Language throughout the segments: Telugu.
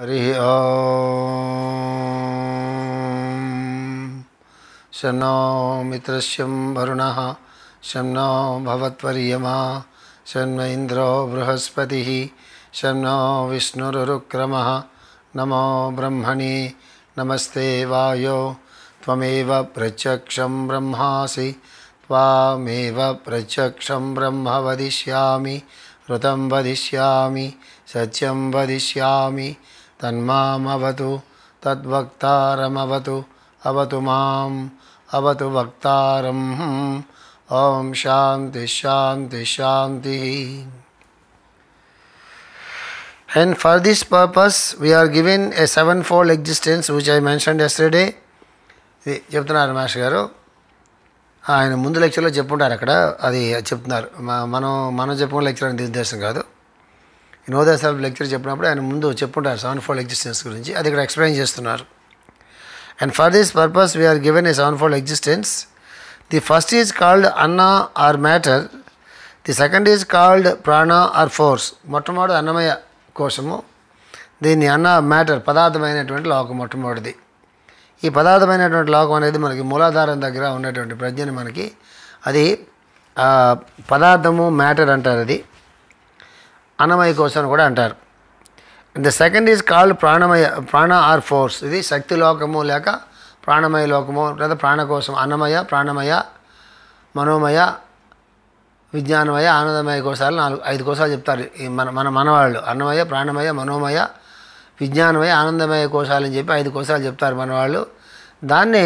हरिः ॐ शं नो मित्रस्यं वरुणः। शं नो भवत्वर्यमा शं न इन्द्रो बृहस्पतिः। शं नो विष्णुरुक्रमः नमो ब्रह्मणे। नमस्ते वायो। त्वमेव प्रत्यक्षं ब्रह्मासि। त्वामेव प्रत्यक्षं ब्रह्म वदिष्यामि। ऋतं वदिष्यामि। सत्यं वदिष्यामि। తన్మామవతు తద్వక్తారమవతు అవతు మాం అవతు వక్తారం. ఓం శాంతి శాంతి శాంతి. And for this purpose we given a seven sevenfold existence which I mention yesterday ఇది చెప్తున్నారు మాస్ గారు. ఆయన ముందు లెక్చర్లో చెప్పుంటారు అక్కడ. అది చెప్తున్నారు. మనం మనం చెప్పుకున్న లెక్చర్ అని ఉద్దేశం కాదు. నోదా సెల్ఫ్ లెక్చర్ చెప్పినప్పుడు ఆయన ముందు చెప్పుంటారు సెవెన్ ఫోల్డ్ ఎగ్జిస్టెన్స్ గురించి. అది ఇక్కడ ఎక్స్ప్లెయిన్ చేస్తున్నారు. And for this purpose we are given a seven fold existence the first is called అన్న or matter the second is called ప్రాణ ఆర్ ఫోర్స్ మొట్టమొదటి అన్నమయ కోశము దీన్ని అన్న మ్యాటర్ పదార్థమైనటువంటి లోకం మొట్టమొదటిది. ఈ పదార్థమైనటువంటి లోకం అనేది మనకి మూలాధారం దగ్గర ఉన్నటువంటి ప్రజ్ఞని మనకి అది పదార్థము మ్యాటర్ అంటారు అది. అన్నమయ కోశం అని కూడా అంటారు. ద సెకండ్ ఈజ్ కాల్డ్ ప్రాణమయ ప్రాణ ఆర్ ఫోర్స్. ఇది శక్తి లోకము లేక ప్రాణమయ లోకము లేదా ప్రాణకోశం అన్నమయ ప్రాణమయ మనోమయ విజ్ఞానమయ ఆనందమయ కోశాలు నాలుగు ఐదు కోశాలు చెప్తారు. ఈ మన మన మనవాళ్ళు. అన్నమయ ప్రాణమయ మనోమయ విజ్ఞానమయ ఆనందమయ కోశాలు అని చెప్పి ఐదు కోశాలు చెప్తారు మనవాళ్ళు. దాన్ని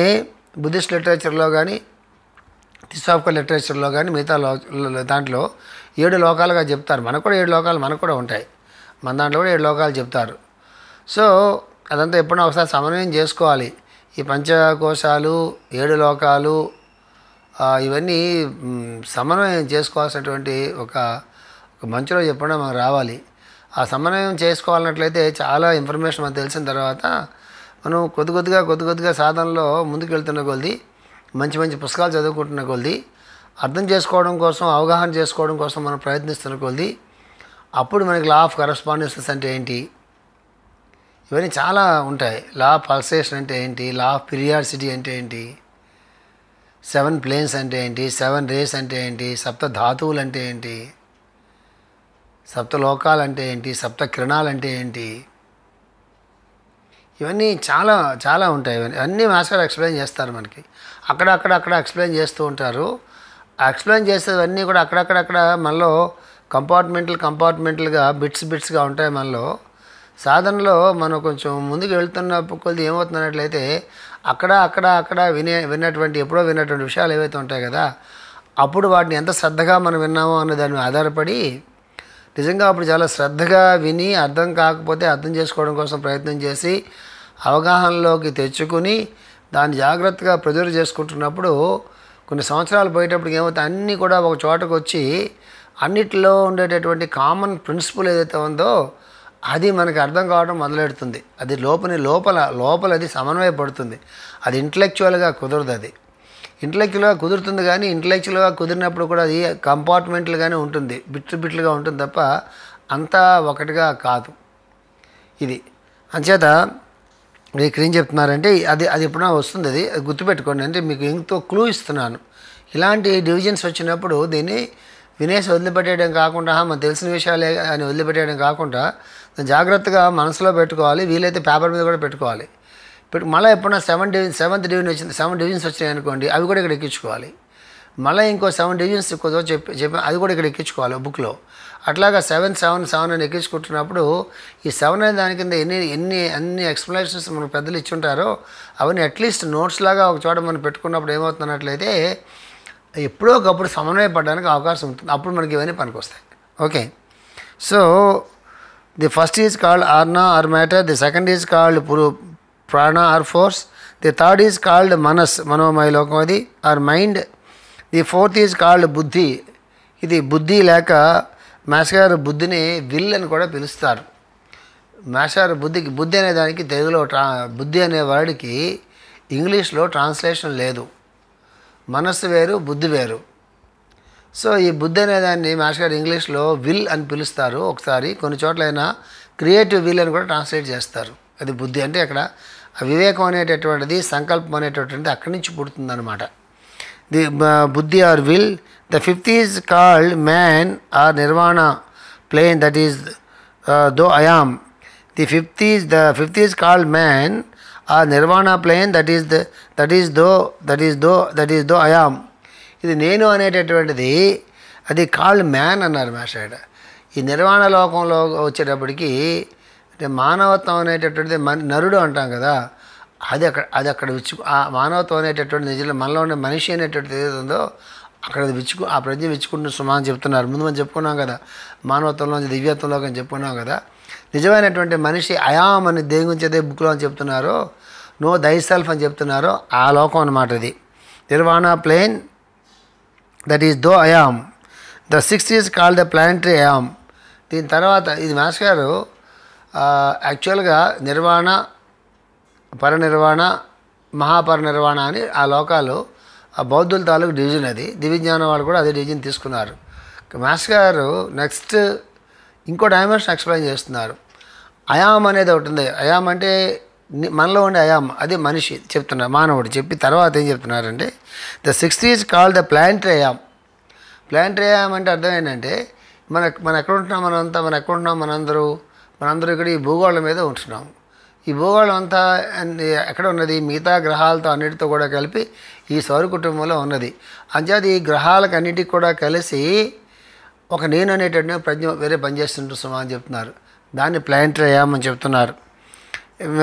బుద్ధిస్ట్ లిటరేచర్లో కానీ థిసాఫికల్ లిటరేచర్లో కానీ మిగతా లో దాంట్లో ఏడు లోకాలుగా చెప్తారు. మనకు కూడా ఏడు లోకాలు మనకు కూడా ఉంటాయి. మన దాంట్లో కూడా ఏడు లోకాలు చెప్తారు. సో అదంతా ఎప్పుడైనా ఒకసారి సమన్వయం చేసుకోవాలి. ఈ పంచకోశాలు ఏడు లోకాలు ఇవన్నీ సమన్వయం చేసుకోవాల్సినటువంటి ఒక మంచిలో చెప్పడం మనకు రావాలి. ఆ సమన్వయం చేసుకోవాలన్నట్లయితే చాలా ఇన్ఫర్మేషన్ మనకు తెలిసిన తర్వాత మనం కొద్ది కొద్దిగా కొద్ది కొద్దిగా సాధనలో ముందుకు వెళ్తున్న కొద్ది మంచి మంచి పుస్తకాలు చదువుకుంటున్న కొద్ది అర్థం చేసుకోవడం కోసం అవగాహన చేసుకోవడం కోసం మనం ప్రయత్నిస్తున్న కొద్ది అప్పుడు మనకి లా ఆఫ్ కరస్పాండెన్సెస్ అంటే ఏంటి? ఇవన్నీ చాలా ఉంటాయి. లా ఆఫ్ పల్సేషన్ అంటే ఏంటి? లా ఆఫ్ పిరియాసిటీ అంటే ఏంటి? సెవెన్ ప్లేన్స్ అంటే ఏంటి? సెవెన్ రేస్ అంటే ఏంటి? సప్త ధాతువులు అంటే ఏంటి? సప్త లోకాలు అంటే ఏంటి? సప్త కిరణాలు అంటే ఏంటి? ఇవన్నీ చాలా చాలా ఉంటాయి. ఇవన్నీ అన్నీ మాస్టర్ ఎక్స్ప్లెయిన్ చేస్తారు మనకి. అక్కడ అక్కడ అక్కడ ఎక్స్ప్లెయిన్ చేస్తూ ఉంటారు. ఎక్స్ప్లెయిన్ చేసేవన్నీ కూడా అక్కడక్కడక్కడ మనలో కంపార్ట్మెంటల్ కంపార్ట్మెంటల్గా బిట్స్ బిట్స్గా ఉంటాయి మనలో. సాధనలో మనం కొంచెం ముందుకు వెళ్తున్న కొద్ది ఏమవుతున్నట్లయితే అక్కడ అక్కడ అక్కడ వినే విన్నటువంటి ఎప్పుడో విన్నటువంటి విషయాలు ఏవైతే ఉంటాయి కదా అప్పుడు వాటిని ఎంత శ్రద్ధగా మనం విన్నామో అన్న దాని ఆధారపడి నిజంగా అప్పుడు చాలా శ్రద్ధగా విని అర్థం కాకపోతే అర్థం చేసుకోవడం కోసం ప్రయత్నం చేసి అవగాహనలోకి తెచ్చుకుని దాన్ని జాగ్రత్తగా ప్రిజర్వ్ చేసుకుంటున్నప్పుడు కొన్ని సంవత్సరాలు పోయేటప్పటికి ఏమవుతాయి అన్నీ కూడా ఒక చోటకు వచ్చి అన్నిటిలో ఉండేటటువంటి కామన్ ప్రిన్సిపల్ ఏదైతే ఉందో అది మనకి అర్థం కావడం మొదలెడుతుంది. అది లోపని లోపల లోపల అది సమన్వయపడుతుంది. అది ఇంటలెక్చువల్గా కుదరదు అది. ఇంటలెక్చువల్గా కుదురుతుంది కానీ ఇంటలెక్చువల్గా కుదిరినప్పుడు కూడా అది కంపార్ట్మెంట్లుగానే ఉంటుంది. బిట్లు బిట్లుగా ఉంటుంది తప్ప అంతా ఒకటిగా కాదు. ఇది. అంచేత ఇక్కడ ఏం చెప్తున్నారంటే అది అది ఎప్పుడైనా వస్తుంది అది గుర్తుపెట్టుకోండి. అంటే మీకు ఎంతో క్లూ ఇస్తున్నాను. ఇలాంటి డివిజన్స్ వచ్చినప్పుడు దీన్ని వినేసి వదిలిపెట్టేయడం కాకుండా మనకు తెలిసిన విషయాలే అని వదిలిపెట్టేయడం కాకుండా జాగ్రత్తగా మనసులో పెట్టుకోవాలి. వీలైతే పేపర్ మీద కూడా పెట్టుకోవాలి. పెట్టు మళ్ళీ ఎప్పుడైనా సెవెన్ డివిజన్ సెవెంత్ డివిజన్ వచ్చింది సెవెన్ డివిజన్స్ వచ్చినాయి అనుకోండి అవి కూడా ఇక్కడ ఎక్కించుకోవాలి. మళ్ళీ ఇంకో సెవెన్ డివిజన్స్ ఎక్కువ చెప్పి చెప్పి అది కూడా ఇక్కడ ఎక్కించుకోవాలి బుక్లో. అట్లాగా సెవెన్ సెవెన్ సెవెన్ అని ఎక్కించుకుంటున్నప్పుడు ఈ సెవెన్ అనే దాని కింద ఎన్ని ఎన్ని అన్ని ఎక్స్ప్లెనేషన్స్ మన పెద్దలు ఇచ్చుంటారో అవన్నీ అట్లీస్ట్ నోట్స్ లాగా ఒక చోట మనం పెట్టుకున్నప్పుడు ఏమవుతున్నట్లయితే ఎప్పుడో ఒకప్పుడు సమన్వయపడడానికి అవకాశం ఉంటుంది. అప్పుడు మనకి ఇవన్నీ పనికొస్తాయి. Okay. So the first is called ఆర్నా or matter the second is called పురు ప్రాణ or force the third is called మనస్ మనోమయ లోకం అది or mind the fourth is called బుద్ధి ఇది బుద్ధి లేక మాస్ బుద్ధిని విల్ అని కూడా పిలుస్తారు. మాస్టర్ బుద్ధికి బుద్ధి అనే దానికి తెలుగులో ట్రా బుద్ధి అనే వర్డ్కి ఇంగ్లీష్లో ట్రాన్స్లేషన్ లేదు. మనస్సు వేరు బుద్ధి వేరు. సో ఈ బుద్ధి అనే దాన్ని మాస్టర్ ఇంగ్లీష్లో విల్ అని పిలుస్తారు. ఒకసారి కొన్ని చోట్లైనా క్రియేటివ్ విల్ అని కూడా ట్రాన్స్లేట్ చేస్తారు. అది బుద్ధి అంటే అక్కడ వివేకం అనేటటువంటిది సంకల్పం అనేటటువంటిది అక్కడి నుంచి పుడుతుందన్నమాట. ది బుద్ధి or will the fifth is called man or Nirvana plane that is though I am the fifth is the fifth is called man or Nirvana plane that is the that is though that is though that is though I am ఇది నేను అనేటటువంటిది అది కాల్డ్ మ్యాన్ అన్నారు మాస్టర్ ఈ నిర్వాణ లోకంలో వచ్చేటప్పటికి అంటే మానవత్వం అనేటటువంటిది మన నరుడు అంటాం కదా అది అక్కడ అది అక్కడ విచ్చుకు ఆ మానవత్వం అనేటటువంటి నిజంలో మనలో ఉండే మనిషి అనేటువంటిది ఏదైతే ఉందో అక్కడ అది విచ్చుకు ఆ ప్రజ్ఞ విచ్చుకుంటున్న సుమా అని చెప్తున్నారు. ముందు మనం చెప్పుకున్నాం కదా మానవత్వంలో దివ్యత్వంలో అని చెప్పుకున్నాం కదా. నిజమైనటువంటి మనిషి అయాం అని దేని గురించి అదే బుక్లో అని చెప్తున్నారో. నో దై సెల్ఫ్ అని చెప్తున్నారో. ఆ లోకం అన్నమాట ఇది. నిర్వాణ plane that is though I am. The sixth is called the planetary I am. దీని తర్వాత ఇది మాస్ గారు యాక్చువల్గా నిర్వాణ పరనిర్వాణ మహాపరినిర్వాణ అని ఆ లోకాలు ఆ బౌద్ధుల తాలూకు డివిజన్ అది. దివ్యజ్ఞానం వాళ్ళు కూడా అదే డివిజన్ తీసుకున్నారు. మాస్ గారు నెక్స్ట్ ఇంకో డైమెన్షన్ ఎక్స్ప్లెయిన్ చేస్తున్నారు. అయాం అనేది ఒకటి ఉంది. అయాం అంటే మనలో ఉండే అయాం అది మనిషి చెప్తున్నారు మానవుడు. చెప్పి తర్వాత ఏం చెప్తున్నారంటే the sixth is called the plant I am plant I am అంటే అర్థం ఏంటంటే మన మన ఎక్కడ ఉంటున్నాం? మనంతా మన ఎక్కడ ఉంటున్నాం? మనందరూ మనందరూ ఇక్కడ ఈ భూగోళం మీద ఉంటున్నాం. ఈ భూగోళం అంతా ఎక్కడ ఉన్నది? మిగతా గ్రహాలతో అన్నిటితో కూడా కలిపి ఈ సౌర కుటుంబంలో ఉన్నది. అంచేది ఈ గ్రహాలకు అన్నిటికి కూడా కలిసి ఒక నేను అనేటటువంటి ప్రజ్ఞ వేరే పనిచేస్తుంటు సుమా అని చెప్తున్నారు. దాన్ని ప్లాంట్రయామ్ అని చెప్తున్నారు.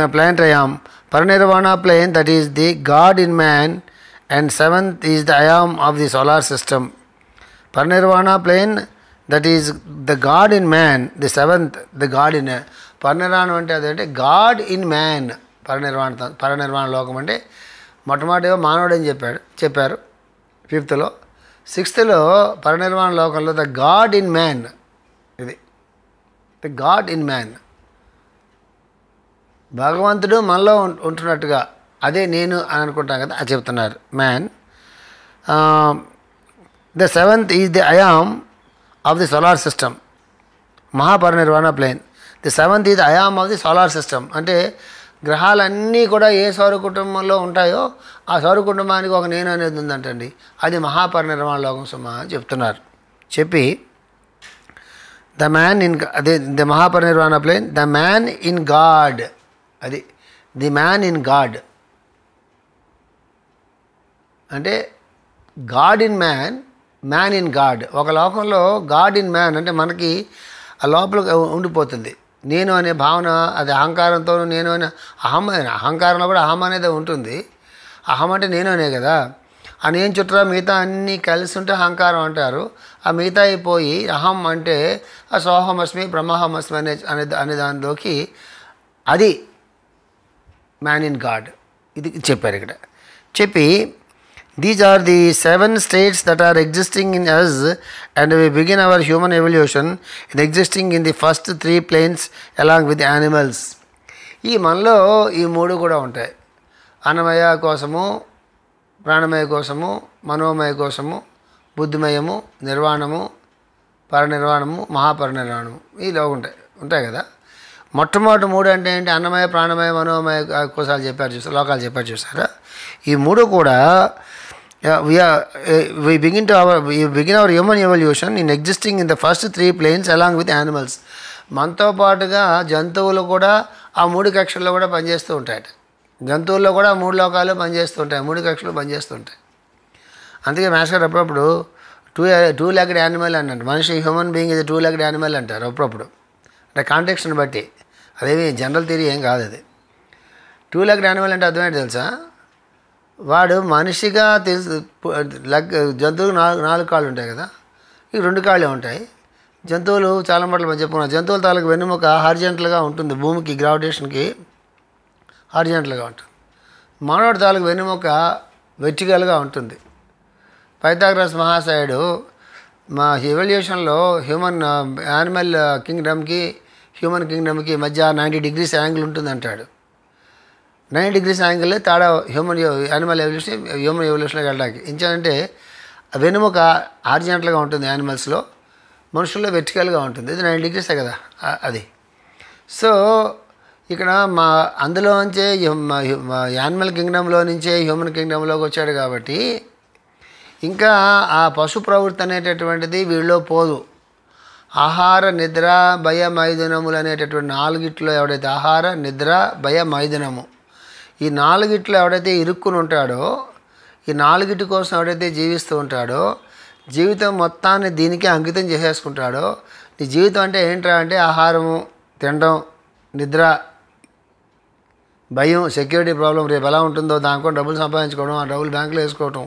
Plant I am. I am పరినిర్వాణ plane that is the God in man and seventh is the I am of the solar system. పరినిర్వాణ plane that is the God in man the seventh the God in పరినిర్వాణం అంటే అదంటే? గాడ్ ఇన్ మ్యాన్ పరినిర్వాణ పరినిర్వాణ లోకం అంటే మొట్టమొదటిగా మానవుడు అని చెప్పాడు చెప్పారు. ఫిఫ్త్లో సిక్స్త్లో పరినిర్వాణ లోకంలో ద గాడ్ ఇన్ మ్యాన్ ఇది. ద గాడ్ ఇన్ మ్యాన్ భగవంతుడు మనలో ఉంటున్నట్టుగా. అదే నేను అని అనుకుంటాం కదా అది చెప్తున్నారు. Man the seventh is the I am of the solar system Mahaparinirvana plane. The seventh is I am of the solar system. అంటే గ్రహాలన్నీ కూడా ఏ సౌర కుటుంబంలో ఉంటాయో ఆ సౌర కుటుంబానికి ఒక నేను అనేది ఉందంటండి. అది మహాపరినిర్వాణ లోకం సుమ అని చెప్తున్నారు. చెప్పి ద మ్యాన్ ఇన్ అదే the Mahaparinirvana plane the man in God. అది ది మ్యాన్ ఇన్ గాడ్. అంటే God in man man in God. ఒక లోకంలో గాడ్ ఇన్ మ్యాన్ అంటే మనకి ఆ లోపల ఉండిపోతుంది. నేను అనే భావన అది అహంకారంతో నేను అనే అహం అహంకారంలో కూడా అహం అనేది ఉంటుంది. అహం అంటే నేను అనే కదా? ఆ నేను చుట్టరా మిగతా అన్నీ కలిసి ఉంటే అహంకారం అంటారు. ఆ మిగతా అయిపోయి అహం అంటే ఆ సోహమస్మి బ్రహ్మహమస్మి అనే అనే అనే దానిలోకి అది మ్యాన్ ఇన్ గాడ్ ఇది చెప్పారు ఇక్కడ. చెప్పి these are the seven states that are existing in us and we begin our human evolution in existing in the first three planes along with animals ఈ మనలో ఈ మూడు కూడా ఉంటాయి. అన్నమయ కోసము ప్రాణమయ కోసము మనోమయ కోసము బుద్ధిమయము నిర్వాణము పరనిర్వాణము మహాపరినిర్వాణము. ఈలో ఉంటాయి. ఉంటాయి కదా? మొట్టమొదటి మూడు అంటే ఏంటి? అన్నమయ ప్రాణమయ మనోమయ కోసాలు చెప్పారు చూసారు లోకాలు చెప్పారు చూసారా? ఈ మూడు కూడా we begin to our begin our human evolution in existing in the first three planes along with animals మనతో పాటుగా జంతువులు కూడా ఆ మూడు కక్షల్లో కూడా పనిచేస్తూ ఉంటాయట. జంతువుల్లో కూడా ఆ మూడు లోకాలు పనిచేస్తూ ఉంటాయి. మూడు కక్షలు పనిచేస్తూ ఉంటాయి. అందుకే మాస్టర్ అప్పుడప్పుడు టూ టూ లెగ్డ్ యానిమల్ అన్నట్టు మనిషి హ్యూమన్ బీయింగ్ ఇది టూ లెగ్డ్ యానిమల్ అంటారు అప్పుడప్పుడు. అంటే కాంటెక్స్ని బట్టి. అదేమి జనరల్ థియరీ ఏం కాదు అది. టూ లెగ్డ్ యానిమల్ అంటే అర్థమేంటి తెలుసా? వాడు మనిషిగా తెలుసు లగ్ జంతువులు నాలుగు నాలుగు కాళ్ళు ఉంటాయి కదా. ఈ రెండు కాళ్ళే ఉంటాయి. జంతువులు చాలా మట్లు మనం చెప్పుకున్నాం. జంతువుల తాలూకు వెన్నుముక హార్జెంటల్గా ఉంటుంది. భూమికి గ్రావిటేషన్కి హార్జెంటల్గా ఉంటుంది. మానవుడి తాలూకు వెన్నుముక వెర్టికల్గా ఉంటుంది. పైథాగ్రస్ మహాశయుడు మా ఎవల్యూషన్లో హ్యూమన్ యానిమల్ కింగ్డమ్కి హ్యూమన్ కింగ్డమ్కి మధ్య నైంటీ డిగ్రీస్ యాంగిల్ ఉంటుంది అంటాడు నైన్ డిగ్రీస్ యాంగిల్ తేడా హ్యూమన్ యానిమల్ ఎవల్యూషన్ హ్యూమన్ ఎవల్యూషన్లోకి వెళ్ళడానికి. ఇంచేదంటే వెనుముక ఆర్జెంటల్గా ఉంటుంది యానిమల్స్లో మనుషుల్లో వెర్టికల్గా ఉంటుంది. ఇది నైన్ డిగ్రీసే కదా అది. సో ఇక్కడ మా అందులోంచే యానిమల్ కింగ్డంలో నుంచే హ్యూమన్ కింగ్డంలోకి వచ్చాడు కాబట్టి ఇంకా ఆ పశు ప్రవృత్తి అనేటటువంటిది వీళ్ళలో పోదు. ఆహార నిద్ర భయ మైదనములు అనేటటువంటి నాలుగిట్లో ఎవడైతే ఆహార నిద్ర భయ మైదనము ఈ నాలుగిట్లో ఎవడైతే ఇరుక్కుని ఉంటాడో ఈ నాలుగిటి కోసం ఎవడైతే జీవిస్తూ ఉంటాడో జీవితం మొత్తాన్ని దీనికే అంకితం చేసేసుకుంటాడో నీ జీవితం అంటే ఏంట్రా అంటే ఆహారము తినడం నిద్ర భయం సెక్యూరిటీ ప్రాబ్లం రేపు ఎలా ఉంటుందో దానికో డబ్బులు సంపాదించుకోవడం ఆ డబ్బులు బ్యాంకులో వేసుకోవటం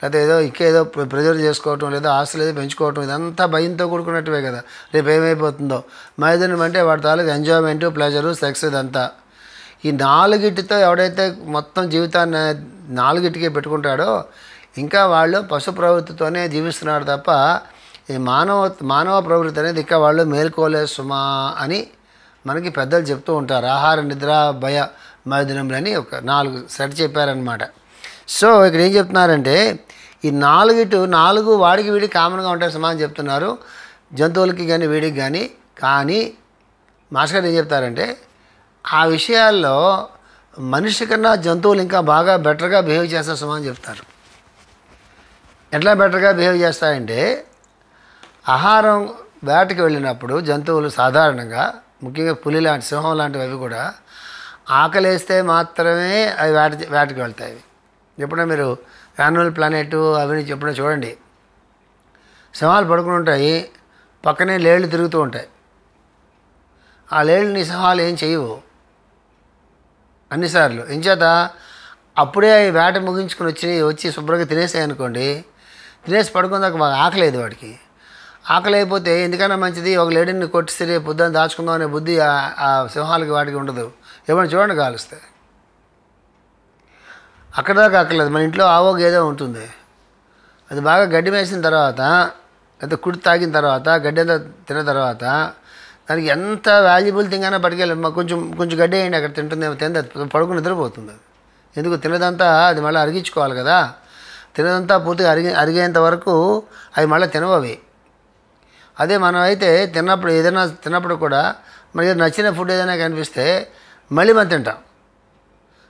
లేకపోతే ఏదో ఇంకేదో ప్రెజర్ చేసుకోవటం లేదా ఆస్తులు ఏదో పెంచుకోవటం ఇదంతా భయంతో కూడుకున్నట్టువే కదా. రేపు ఏమైపోతుందో. మైదానం అంటే వాడి తాలూకు ఎంజాయ్మెంట్ ప్లెజరు సెక్స్ ఇదంతా. ఈ నాలుగిటితో ఎవడైతే మొత్తం జీవితాన్ని నాలుగిటికే పెట్టుకుంటాడో ఇంకా వాళ్ళు పశు ప్రవృత్తితోనే జీవిస్తున్నారు తప్ప ఈ మానవ మానవ ప్రవృత్తి అనేది ఇంకా వాళ్ళు మేల్కోలే సుమా అని మనకి పెద్దలు చెప్తూ ఉంటారు. ఆహార నిద్ర భయ మైథునములని ఒక నాలుగు సెట్ చెప్పారనమాట సో ఇక్కడ ఏం చెప్తున్నారంటే ఈ నాలుగిటు నాలుగు వాడికి వీడికి కామన్గా ఉంటాయి అని చెప్తున్నారు. జంతువులకి కానీ వీడికి కానీ కానీ మాస్టర్ గారు ఏం చెప్తారంటే ఆ విషయాల్లో మనిషి కన్నా జంతువులు ఇంకా బాగా బెటర్గా బిహేవ్ చేస్తారు సమానం చెప్తారు. ఎట్లా బెటర్గా బిహేవ్ చేస్తాయంటే ఆహారం వేటకి వెళ్ళినప్పుడు జంతువులు సాధారణంగా ముఖ్యంగా పులి లాంటి సింహం లాంటివి అవి కూడా ఆకలేస్తే మాత్రమే అవి వేట వేటకి వెళ్తాయి. ఎప్పుడైనా మీరు యాన్యువల్ ప్లానెట్ అవి ఎప్పుడైనా చూడండి. సింహాలు పడుకుని ఉంటాయి పక్కనే లేళ్ళు తిరుగుతూ ఉంటాయి. ఆ లేళ్ళని సింహాలు ఏం చేయవు. అన్నిసార్లు. ఎంచేత అప్పుడే ఈ వేట ముగించుకుని వచ్చి వచ్చి శుభ్రంగా తినేసాయి అనుకోండి తినేసి పడుకుందాక మాకు ఆకలేదు వాడికి. ఆకలి అయిపోతే ఎందుకన్నా మంచిది? ఒక లేడీని కొట్టిస్తే రేపు పొద్దున్న దాచుకుందాం అనే బుద్ధి ఆ- సింహాలకి వాటికి ఉండదు. ఏమైనా చూడండి కాలుస్తే. అక్కడ దాకా అక్కర్లేదు మన ఇంట్లో ఆవో గేదో ఉంటుంది. అది బాగా గడ్డి వేసిన తర్వాత లేకపోతే కుడి తాగిన తర్వాత గడ్డి అంతా తిన్న తర్వాత దానికి ఎంత వాల్యుబుల్ థింగ్ అయినా పట్టుకెళ్ళి కొంచెం కొంచెం గడ్డి వేయండి అక్కడ తింటుందేమో తింది పడుకుని నిద్రపోతుంది అది. ఎందుకు? తినదంతా అది మళ్ళీ అరిగించుకోవాలి కదా. తినదంతా పూర్తిగా అరిగి అరిగేంత వరకు అవి మళ్ళీ తినవవి. అదే మనం అయితే తిన్నప్పుడు ఏదైనా తిన్నప్పుడు కూడా మనకి నచ్చిన ఫుడ్ ఏదైనా కనిపిస్తే మళ్ళీ మనం తింటాం.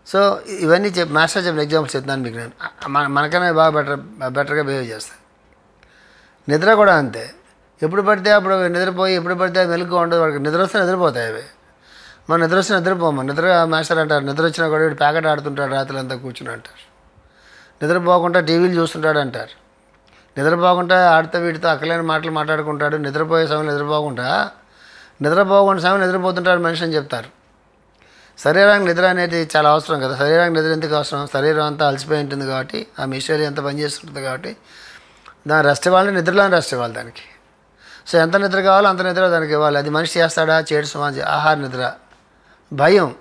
సో ఇవన్నీ చెప్ మాస్టర్ చెప్పిన ఎగ్జాంపుల్స్ చెప్తాను మీకు నేను. మన మనకన్నా బాగా బెటర్ బెటర్గా బిహేవ్ చేస్తాను నిద్ర కూడా అంతే. ఎప్పుడు పడితే అప్పుడు నిద్రపోయి ఎప్పుడు పడితే మెలకు ఉండదు. వాడికి నిద్ర వస్తే నిద్రపోతాయి అవి. మనం నిద్ర వస్తే నిద్రపోము. నిద్ర మాస్టర్ అంటారు. నిద్ర వచ్చినా కూడా వీడు ప్యాకెట్ ఆడుతుంటాడు రాత్రి అంతా కూర్చుని అంటారు. నిద్రపోకుండా టీవీలు చూస్తుంటాడు అంటారు. నిద్రపోకుండా ఆడితే వీడితో అక్కలేని మాటలు మాట్లాడుకుంటాడు. నిద్రపోయే సమయం నిద్రపోకుండా నిద్రపోకుండా సమయం నిద్రపోతుంటాడు మనిషి అని చెప్తారు. శరీరానికి నిద్ర అనేది చాలా అవసరం కదా. శరీరానికి నిద్ర ఎందుకు అవసరం? శరీరం అంతా అలసిపోయి ఉంటుంది కాబట్టి ఆ మిషనరీ అంతా పనిచేస్తుంటుంది కాబట్టి దాని రెస్ట్ ఇవ్వాలంటే నిద్రలోనే రెస్ట్ ఇవ్వాలి దానికి. సో ఎంత నిద్ర కావాలో అంత నిద్ర దానికి ఇవ్వాలి. అది మనిషి చేస్తాడా? చేయడు సమాజం. ఆహార నిద్ర. భయం.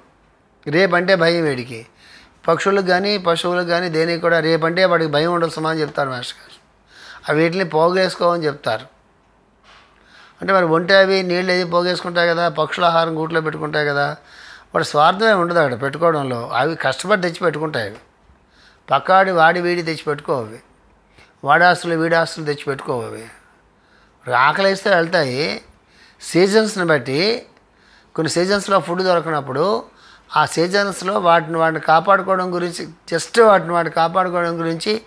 రేపంటే భయం వీడికి. పక్షులకు కానీ పశువులకు కానీ దేనికి కూడా రేపంటే వాడికి భయం ఉండదు సమాజం చెప్తారు మాస్టర్ గారు. అవి వీటిని పోగేసుకోమని చెప్తారు. అంటే మరి ఒంటే అవి నీళ్ళు ఏది పోగేసుకుంటాయి కదా? పక్షుల ఆహారం గూట్లో పెట్టుకుంటాయి కదా? వాడు స్వార్థమే ఉండదు అక్కడ పెట్టుకోవడంలో. అవి కష్టపడి తెచ్చి పెట్టుకుంటాయి అవి. పక్కాడి వాడి వీడి తెచ్చి పెట్టుకోవు అవి. వాడి ఆస్తులు వీడి ఆస్తులు తెచ్చి పెట్టుకోవు ఆకలిస్తే వెళ్తాయి. సీజన్స్ని బట్టి కొన్ని సీజన్స్లో ఫుడ్ దొరకనప్పుడు ఆ సీజన్స్లో వాటిని వాటిని కాపాడుకోవడం గురించి జస్ట్ వాటిని వాటిని కాపాడుకోవడం గురించి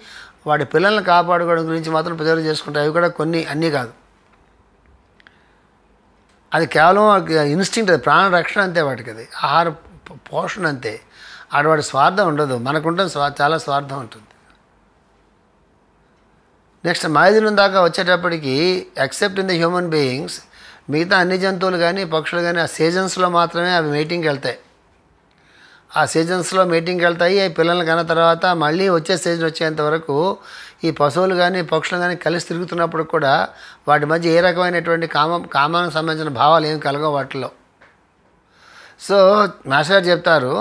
వాడి పిల్లల్ని కాపాడుకోవడం గురించి మాత్రం ప్రిజర్వ్ చేసుకుంటాయి. అవి కూడా కొన్ని అన్నీ కాదు. అది కేవలం ఇన్స్టింక్ట్ అది ప్రాణ రక్షణ అంతే వాటికి అది. ఆహార పోషణ అంతే. ఆడవాడి స్వార్థం ఉండదు. మనకుంటుంది స్వా చాలా స్వార్థం ఉంటుంది. నెక్స్ట్ మాయదినం దాకా వచ్చేటప్పటికి except in the human beings మిగతా అన్ని జంతువులు కానీ పక్షులు కానీ ఆ సీజన్స్లో మాత్రమే అవి మీటింగ్కి వెళ్తాయి. ఆ సీజన్స్లో మీటింగ్కి వెళ్తాయి అవి పిల్లలు కన్న తర్వాత మళ్ళీ వచ్చే సీజన్ వచ్చేంత వరకు ఈ పశువులు కానీ పక్షులు కానీ కలిసి తిరుగుతున్నప్పుడు కూడా వాటి మధ్య ఏ రకమైనటువంటి కామ కామానికి సంబంధించిన భావాలు ఏమి కలగవు వాటిలో. సో మాస్టర్ గారు చెప్తారు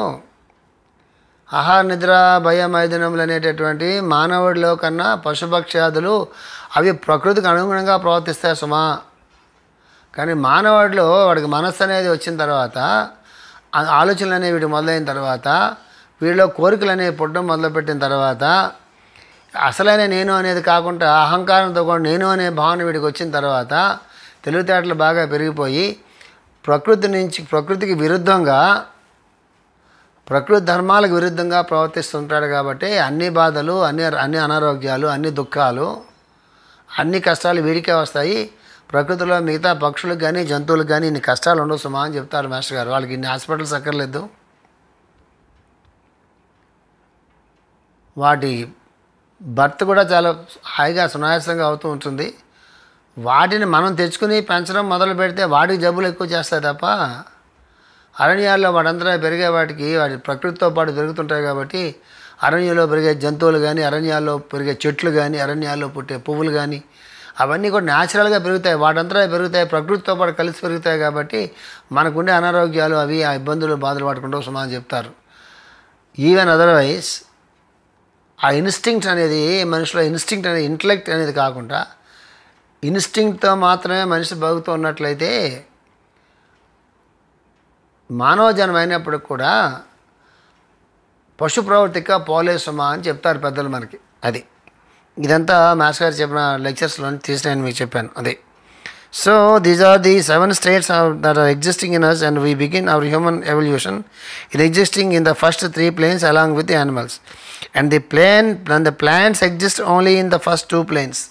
ఆహా నిద్ర భయ మైథునములు అనేటటువంటి మానవుడిలో కన్నా పశుపక్ష్యాదులు అవి ప్రకృతికి అనుగుణంగా ప్రవర్తిస్తాయి సుమా. కానీ మానవాడిలో వాడికి మనస్సు అనేది వచ్చిన తర్వాత ఆలోచనలు అనేవి వీటి మొదలైన తర్వాత వీడిలో కోరికలు అనేవి పుట్టడం మొదలుపెట్టిన తర్వాత అసలైన నేను అనేది కాకుండా అహంకారంతో కూడా నేను అనే భావన వీడికి వచ్చిన తర్వాత తెలివితేటలు బాగా పెరిగిపోయి ప్రకృతి నుంచి ప్రకృతికి విరుద్ధంగా ప్రకృతి ధర్మాలకు విరుద్ధంగా ప్రవర్తిస్తుంటాడు కాబట్టి అన్ని బాధలు అన్ని అన్ని అనారోగ్యాలు అన్ని దుఃఖాలు అన్ని కష్టాలు వీడికే వస్తాయి. ప్రకృతిలో మిగతా పక్షులకు కానీ జంతువులకు కానీ ఇన్ని కష్టాలు ఉండవు సుమా అని చెప్తారు మాస్టర్ గారు. వాళ్ళకి ఇన్ని హాస్పిటల్స్ అక్కర్లేదు. వాటి బర్త్ కూడా చాలా హాయిగా సునాయాసంగా అవుతూ ఉంటుంది. వాటిని మనం తెచ్చుకుని పెంచడం మొదలు పెడితే వాటికి జబ్బులు ఎక్కువ చేస్తాయి తప్ప అరణ్యాల్లో వాటంతా పెరిగే వాటికి వాటి ప్రకృతితో పాటు పెరుగుతుంటాయి కాబట్టి అరణ్యంలో పెరిగే జంతువులు కానీ అరణ్యాల్లో పెరిగే చెట్లు కానీ అరణ్యాల్లో పుట్టే పువ్వులు కానీ అవన్నీ కూడా న్యాచురల్గా పెరుగుతాయి. వాటంతా పెరుగుతాయి ప్రకృతితో పాటు కలిసి పెరుగుతాయి కాబట్టి మనకుండే అనారోగ్యాలు అవి ఆ ఇబ్బందులు బాధలు పడకుండా సుమా చెప్తారు. ఈవెన్ అదర్వైజ్ ఆ ఇన్స్టింక్ట్ అనేది మనిషిలో ఇన్స్టింక్ట్ అనేది ఇంటలెక్ట్ అనేది కాకుండా ఇన్స్టింక్ట్తో మాత్రమే మనిషి బతుకుతూ ఉన్నట్లయితే మానవ జన్మ అయినప్పుడు కూడా పశు ప్రవర్తిక పోలేసుమ అని చెప్తారు పెద్దలు మనకి. అది. ఇదంతా మాస్ గారు చెప్పిన లెక్చర్స్లో తీసి నేను మీకు చెప్పాను. అదే. So these are the seven states that are existing in us and we begin our human evolution in existing in the first three planes along with the animals and the plane and the plants exist only in the first two planes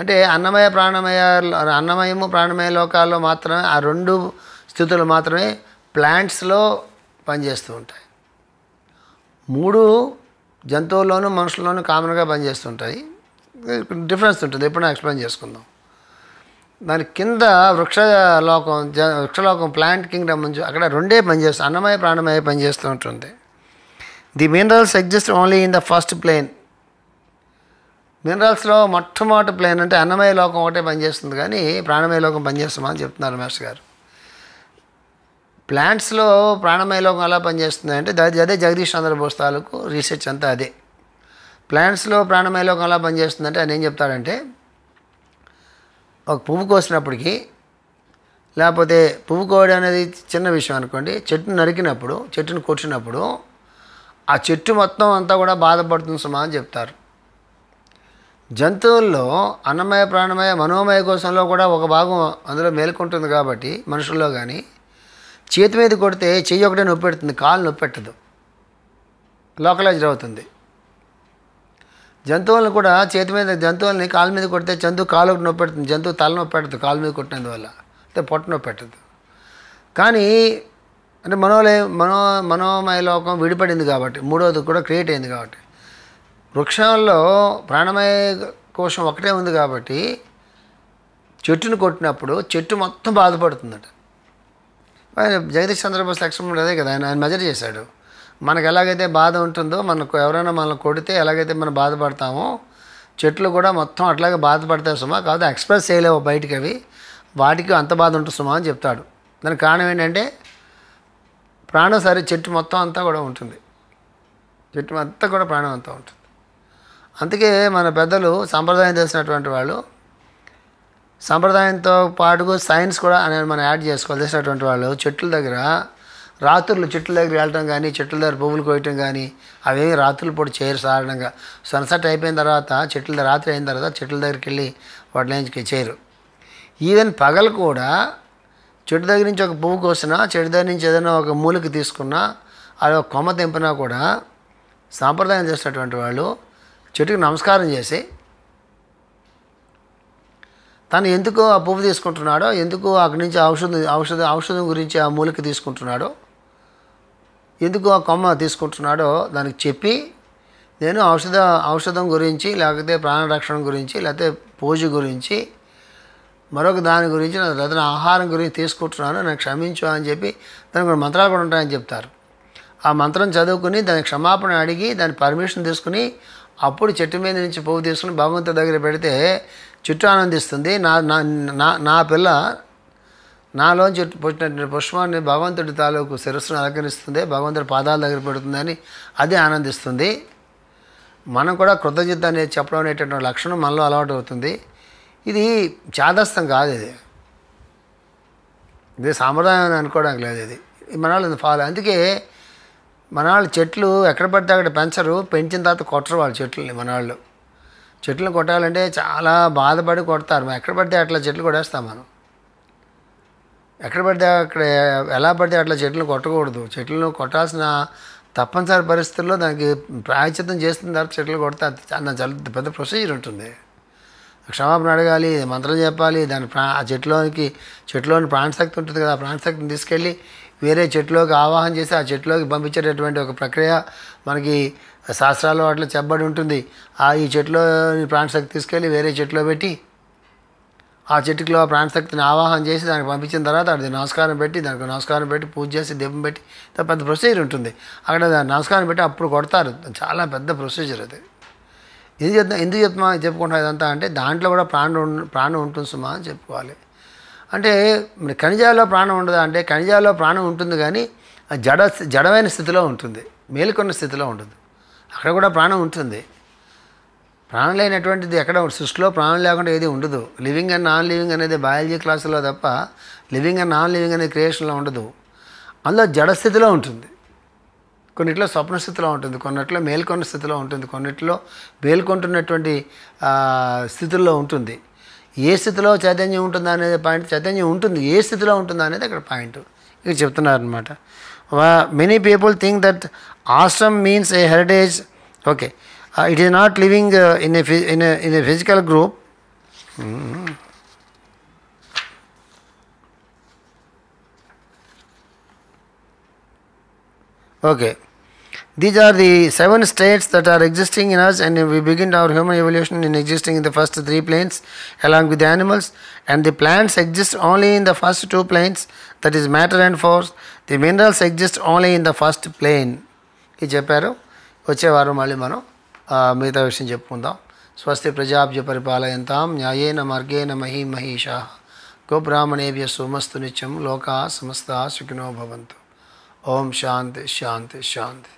అంటే అన్నమయ ప్రాణమయ అన్నమయము ప్రాణమయ లోకాల్లో మాత్రమే ఆ రెండు స్థితులు మాత్రమే ప్లాంట్స్లో పనిచేస్తూ ఉంటాయి. మూడు జంతువుల్లోనూ మనుషుల్లోనూ కామన్గా పనిచేస్తుంటాయి డిఫరెన్స్ ఉంటుంది. ఎప్పుడు ఎక్స్ప్లెయిన్ చేసుకుందాం. దాని కింద వృక్షలోకం జ వృక్షలోకం ప్లాంట్ కింగ్డమ్ నుంచి అక్కడ రెండే పనిచేస్తుంది అన్నమయ ప్రాణమయ పనిచేస్తూ ఉంటుంది. The minerals exist only in the first plane. మినరల్స్లో మొట్టమొదటి ప్లేన్ అంటే అన్నమయ లోకం ఒకటే పనిచేస్తుంది కానీ ప్రాణమయ లోకం పనిచేస్తామని చెప్తున్నారు మాస్టర్ గారు. ప్లాంట్స్లో ప్రాణమయ లోకం ఎలా పనిచేస్తుంది అంటే అది అదే జగదీష్ చంద్రబోస్ తాలూకు రీసెర్చ్ అంతా అదే. ప్లాంట్స్లో ప్రాణమయ లోకం ఎలా పనిచేస్తుందంటే ఆయన ఏం చెప్తాడంటే ఒక పువ్వు కోసినప్పటికీ లేకపోతే పువ్వు కోయడం అనేది చిన్న విషయం అనుకోండి చెట్టును నరికినప్పుడు చెట్టును కొట్టినప్పుడు ఆ చెట్టు మొత్తం అంతా కూడా బాధపడుతుంది సుమా అని చెప్తారు. జంతువుల్లో అన్నమయ ప్రాణమయ మనోమయ కోశంలో కూడా ఒక భాగం అందులో మేల్కొంటుంది కాబట్టి మనుషుల్లో కానీ చేతి మీద కొడితే చెయ్యి ఒకటే నొప్పి పెడుతుంది కాలు నొప్పి పెట్టదు. లోకలైజ్డ్ అవుతుంది. జంతువులను కూడా చేతి మీద జంతువులని కాలు మీద కొడితే జంతువు కాలు ఒకటి నొప్పి పెడుతుంది జంతువు తల నొప్పి పెట్టదు కాలు మీద కొట్టినందువల్ల. అంటే పొట్ట నొప్పి పెట్టదు. కానీ అంటే మనోలే మనో మనోమయ లోకం విడిపడింది కాబట్టి మూడవది కూడా క్రియేట్ అయింది కాబట్టి వృక్షంలో ప్రాణమయ కోశం ఒకటే ఉంది కాబట్టి చెట్టును కొట్టినప్పుడు చెట్టు మొత్తం బాధపడుతుందట. ఆయన జగదీష్ చంద్రబోస్ లక్ష్మణుడు అదే కదా ఆయన ఆయన మెజర్ చేశాడు. మనకు ఎలాగైతే బాధ ఉంటుందో మనకు ఎవరైనా మనల్ని కొడితే ఎలాగైతే మనం బాధపడతామో చెట్లు కూడా మొత్తం అట్లాగే బాధపడతాయి సుమా. కాదు ఎక్స్ప్రెస్ చేయలేవు బయటికి అవి. వాటికి అంత బాధ ఉంటుంది సుమా అని చెప్తాడు. దానికి కారణం ఏంటంటే ప్రాణం సరే చెట్టు మొత్తం అంతా కూడా ఉంటుంది. చెట్టు అంతా కూడా ప్రాణం అంతా ఉంటుంది. అందుకే మన పెద్దలు సంప్రదాయం తెలిసినటువంటి వాళ్ళు సంప్రదాయంతో పాటుగా సైన్స్ కూడా అనేది మనం యాడ్ చేసుకోవాలి. తెలిసినటువంటి వాళ్ళు చెట్ల దగ్గర రాత్రులు చెట్ల దగ్గర వెళ్ళటం కానీ చెట్ల దగ్గర పువ్వులు కోయటం కానీ అవేమి రాత్రుల పూట చేయరు సాధారణంగా. సన్సెట్ అయిపోయిన తర్వాత చెట్ల దగ్గర రాత్రి అయిన తర్వాత చెట్ల దగ్గరికి వెళ్ళి వాటి నుంచి చేయరు. ఈవెన్ పగలు కూడా చెట్టు దగ్గర నుంచి ఒక పువ్వు కోసినా చెట్టు దగ్గర నుంచి ఏదైనా ఒక మూలికి తీసుకున్నా అది ఒక కొమ్మ తెంపినా కూడా సాంప్రదాయం చేసినటువంటి వాళ్ళు చెట్టుకి నమస్కారం చేసి తను ఎందుకు ఆ పువ్వు తీసుకుంటున్నాడో ఎందుకు అక్కడి నుంచి ఔషధం ఔషధ ఔషధం గురించి ఆ మూలిక తీసుకుంటున్నాడో ఎందుకు ఆ కొమ్మ తీసుకుంటున్నాడో దానికి చెప్పి నేను ఔషధ ఔషధం గురించి లేకపోతే ప్రాణరక్షణ గురించి లేకపోతే పూజ గురించి మరొక దాని గురించి లేదా ఆహారం గురించి తీసుకుంటున్నాను నాకు క్షమించు అని చెప్పి దానికి కొన్ని మంత్రాలు కూడా ఉంటాయని చెప్తారు. ఆ మంత్రం చదువుకుని దాని క్షమాపణ అడిగి దాని పర్మిషన్ తీసుకుని అప్పుడు చెట్టు మీద నుంచి పువ్వు తీసుకుని భగవంతుడి దగ్గర పెడితే చుట్టూ ఆనందిస్తుంది. నా నా నా నా పిల్ల నాలోంచి పుట్టినటువంటి పుష్పాన్ని భగవంతుడి తాలూకు శిరస్సును అలంకరిస్తుంది భగవంతుడి పాదాల దగ్గర పెడుతుందని అది ఆనందిస్తుంది. మనం కూడా కృతజ్ఞత అనేది చెప్పడం అనేటటువంటి లక్షణం మనలో అలవాటు అవుతుంది. ఇది చాదస్తం కాదు ఇది. ఇది సాంప్రదాయం అని అనుకోవడానికి లేదు ఇది. మన వాళ్ళు ఫాలో? అందుకే మన వాళ్ళు చెట్లు ఎక్కడ పడితే అక్కడ పెంచరు. పెంచిన తర్వాత కొట్టరు వాళ్ళు చెట్లని మన వాళ్ళు చెట్లను కొట్టాలంటే చాలా బాధపడి కొడతారు. మనం ఎక్కడ పడితే అట్లా చెట్లు కొట్టేస్తాం మనం. ఎక్కడ పడితే అక్కడ ఎలా పడితే అట్లా చెట్లను కొట్టకూడదు. చెట్లను కొట్టాల్సిన తప్పనిసరి పరిస్థితుల్లో దానికి ప్రాయచిత్తం చేస్తున్న తర్వాత చెట్లు కొడితే అది చాలా పెద్ద ప్రొసీజర్ ఉంటుంది. క్షమాపణ అడగాలి మంత్రం చెప్పాలి దాని ప్రా ఆ చెట్లోనికి చెట్టులోని ప్రాణశక్తి ఉంటుంది కదా ఆ ప్రాణశక్తిని తీసుకెళ్ళి వేరే చెట్టులోకి ఆవాహన చేసి ఆ చెట్టులోకి పంపించేటటువంటి ఒక ప్రక్రియ మనకి శాస్త్రాల్లో అట్లా చెప్పబడి ఉంటుంది. ఆ ఈ చెట్టులో ప్రాణశక్తి తీసుకెళ్ళి వేరే చెట్టులో పెట్టి ఆ చెట్టులో ఆ ప్రాణశక్తిని ఆవాహన చేసి దానికి పంపించిన తర్వాత అది నమస్కారం పెట్టి దానికి నమస్కారం పెట్టి పూజ చేసి దీపం పెట్టి పెద్ద ప్రొసీజర్ ఉంటుంది. అక్కడ నమస్కారం పెట్టి అప్పుడు కొడతారు. చాలా పెద్ద ప్రొసీజర్ అది. ఎందుకు చెప్తున్నా ఎందుకు చెప్తున్నా చెప్పుకుంటా ఇదంతా అంటే దాంట్లో కూడా ప్రాణం ప్రాణం ఉంటుంది సుమా అని చెప్పుకోవాలి. అంటే మరి ఖనిజాల్లో ప్రాణం ఉండదా అంటే ఖనిజాల్లో ప్రాణం ఉంటుంది కానీ జడ జడమైన స్థితిలో ఉంటుంది మేలుకొన్న స్థితిలో ఉంటుంది. అక్కడ కూడా ప్రాణం ఉంటుంది. ప్రాణం లేనటువంటిది ఎక్కడ? సృష్టిలో ప్రాణం లేకుండా ఏది ఉండదు. లివింగ్ అండ్ నాన్ లివింగ్ అనేది బయాలజీ క్లాసులో తప్ప లివింగ్ అండ్ నాన్ లివింగ్ అనేది క్రియేషన్లో ఉండదు. అందులో జడ స్థితిలో ఉంటుంది. కొన్నిట్లో స్వప్న స్థితిలో ఉంటుంది కొన్నిట్లో మేల్కొన్న స్థితిలో ఉంటుంది కొన్నిట్లో మేల్కొంటున్నటువంటి స్థితుల్లో ఉంటుంది. ఏ స్థితిలో చైతన్యం ఉంటుందా అనేది పాయింట్ చైతన్యం ఉంటుంది ఏ స్థితిలో ఉంటుందా అనేది అక్కడ పాయింట్. ఇక్కడ చెప్తున్నారనమాట many people think that ashram means a heritage okay it is not living in a in in a physical group okay These are the seven states that are existing in us, and we begin our human evolution in existing in the first three planes along with the animals. And the plants exist only in the first two planes, that is matter and force. The minerals exist only in the first plane. ఇది చెప్పారు వచ్చే వారం మళ్ళీ మనం ఆ, మిగతా విషయం చెప్పుకుందాం స్వస్తి ప్రజాభ్య పరిపాలయంతాం న్యాయేన మార్గేణ మహీ మహిషా గోబ్రాహ్మణేభ్య సోమస్తు నిత్యం లోకా సమస్త సుఖినో భవంతు ఓం శాంతి శాంతి శాంతి